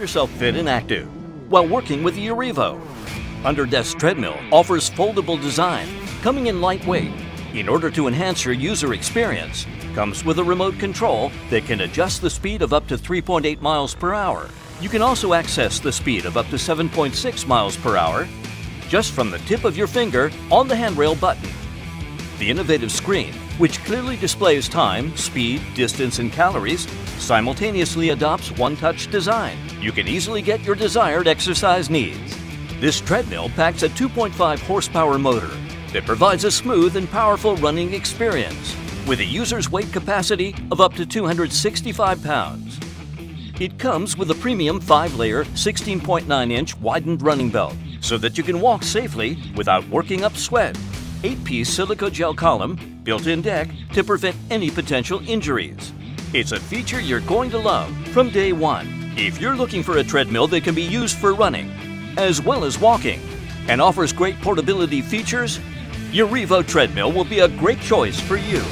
Yourself fit and active while working with the Urevo. Underdesk Treadmill offers foldable design, coming in lightweight. In order to enhance your user experience, comes with a remote control that can adjust the speed of up to 3.8 miles per hour. You can also access the speed of up to 7.6 miles per hour just from the tip of your finger on the handrail button. The innovative screen, which clearly displays time, speed, distance, and calories, simultaneously adopts one-touch design. You can easily get your desired exercise needs. This treadmill packs a 2.5 horsepower motor that provides a smooth and powerful running experience with a user's weight capacity of up to 265 pounds. It comes with a premium 5-layer 16.9-inch widened running belt so that you can walk safely without working up sweat. 8-piece silica gel column, built-in deck to prevent any potential injuries. It's a feature you're going to love from day one. If you're looking for a treadmill that can be used for running, as well as walking, and offers great portability features, Urevo treadmill will be a great choice for you.